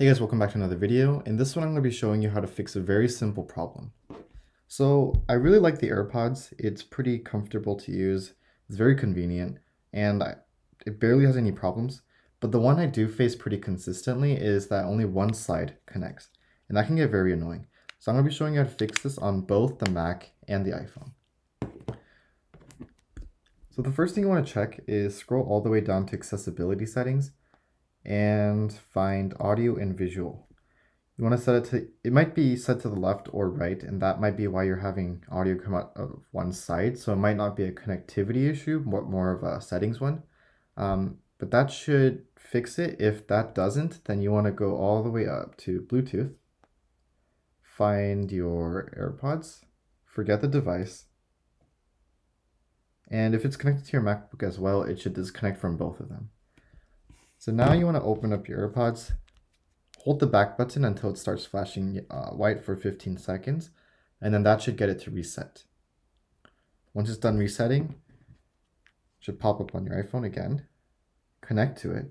Hey guys, welcome back to another video. In this one, I'm going to be showing you how to fix a very simple problem. So I really like the AirPods. It's pretty comfortable to use. It's very convenient and I, it barely has any problems. But the one I do face pretty consistently is that only one side connects and that can get very annoying. So I'm going to be showing you how to fix this on both the Mac and the iPhone. So the first thing you want to check is scroll all the way down to accessibility settings and find audio and visual. You want to set it to, it might be set to the left or right, and that might be why you're having audio come out of one side. So it might not be a connectivity issue, but more of a settings one. Um, but that should fix it. If that doesn't, then you want to go all the way up to Bluetooth, find your AirPods, forget the device, and if it's connected to your MacBook as well, it should disconnect from both of them. So now you want to open up your AirPods, hold the back button until it starts flashing uh, white for 15 seconds, and then that should get it to reset. Once it's done resetting, it should pop up on your iPhone again, connect to it,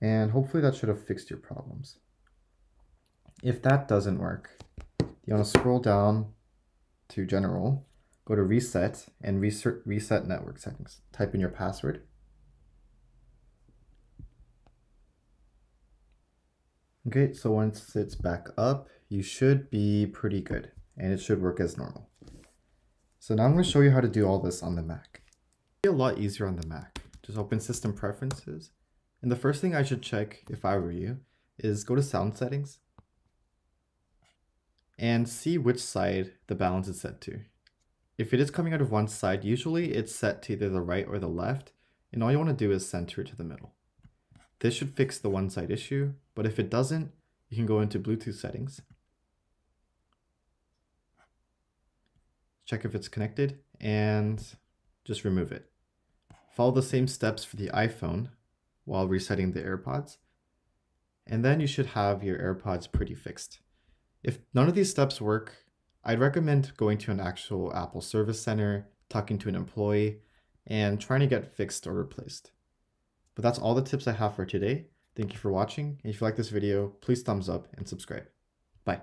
and hopefully that should have fixed your problems. If that doesn't work, you want to scroll down to general, go to reset and reset, reset network settings. Type in your password. Okay, so once it's back up, you should be pretty good and it should work as normal. So now I'm going to show you how to do all this on the Mac. It'll be a lot easier on the Mac. Just open system preferences. And the first thing I should check if I were you is go to sound settings and see which side the balance is set to. If it is coming out of one side, usually it's set to either the right or the left, and all you want to do is center it to the middle. This should fix the one side issue, but if it doesn't, you can go into Bluetooth settings. Check if it's connected and just remove it. Follow the same steps for the iPhone while resetting the AirPods. And then you should have your AirPods pretty fixed. If none of these steps work, I'd recommend going to an actual Apple service center, talking to an employee, and trying to get fixed or replaced. But that's all the tips I have for today. Thank you for watching. If you like this video, please thumbs up and subscribe. Bye.